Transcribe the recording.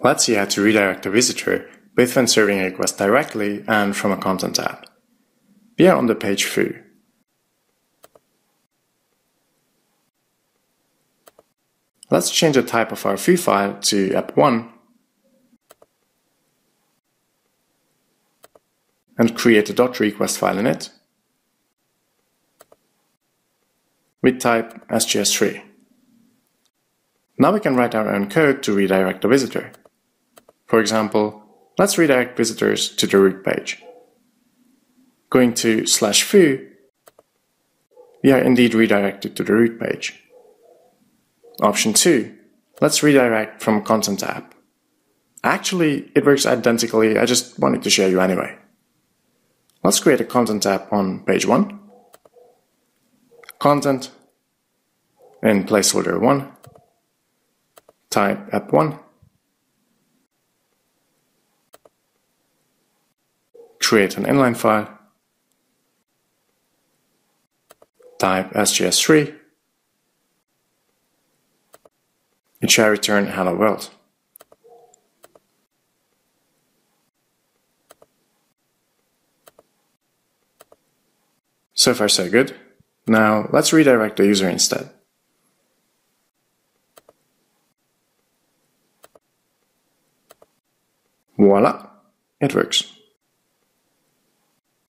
Let's see how to redirect a visitor both when serving a request directly and from a content app. We are on the page foo. Let's change the type of our foo file to app1 and create a .request file in it with type SJS3. Now we can write our own code to redirect the visitor. For example, let's redirect visitors to the root page. Going to slash foo, we are indeed redirected to the root page. Option 2. Let's redirect from content app. Actually, it works identically, I just wanted to show you anyway. Let's create a content app on page 1. Content in placeholder 1 type app1, create an inline file, type SJS3, it shall return hello world. So far so good. Now let's redirect the user instead. Voila, it works.